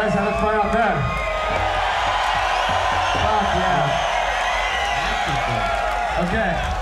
Guys having fun out there? Fuck yeah. Okay.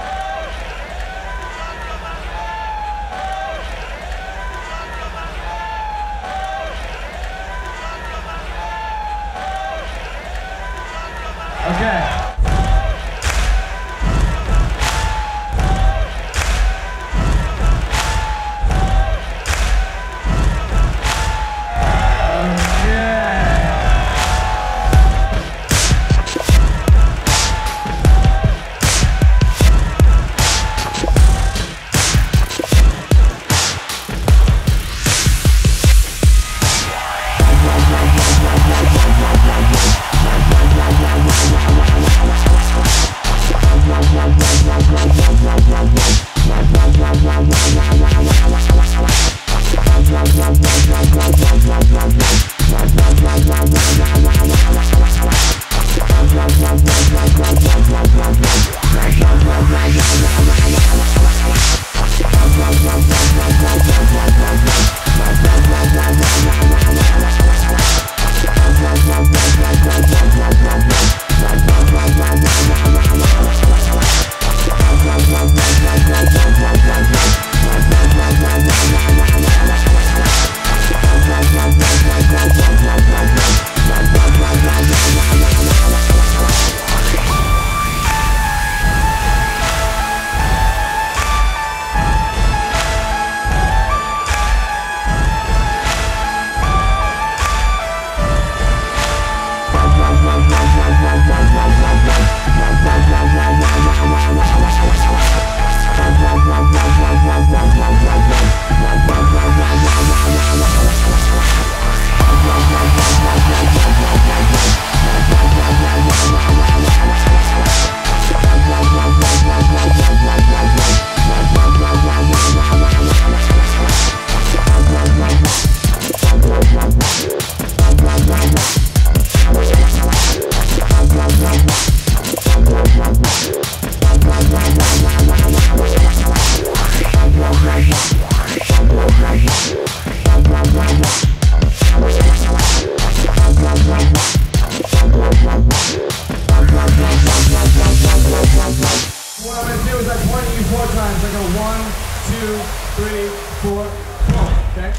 I one, two, three, four, boom. Okay?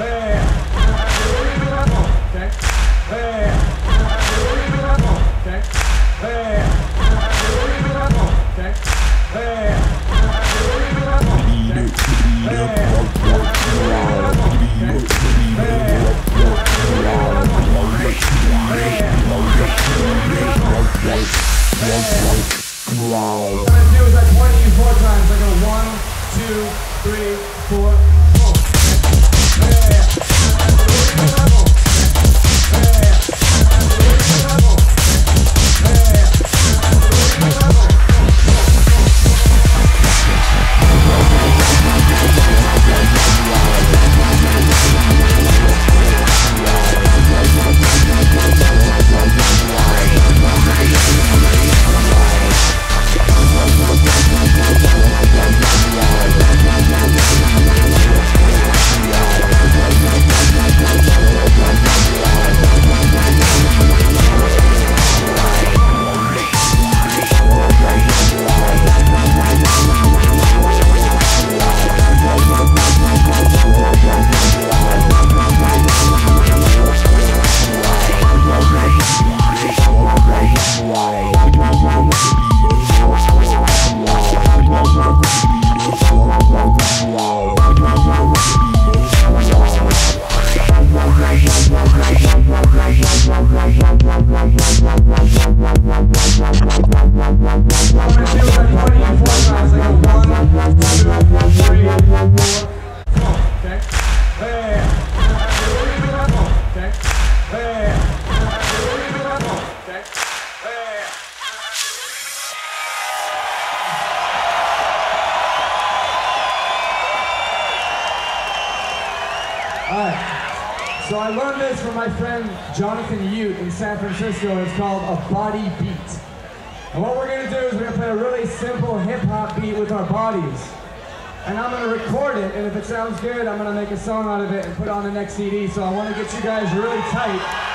Hey. Okay? Hey. Okay? Hey. Three, four, So I learned this from my friend Jonathan Ute in San Francisco. It's called a body beat. And what we're gonna do is we're gonna play a really simple hip hop beat with our bodies. and I'm gonna record it, and if it sounds good, I'm gonna make a song out of it and put it on the next CD. So I want to get you guys really tight.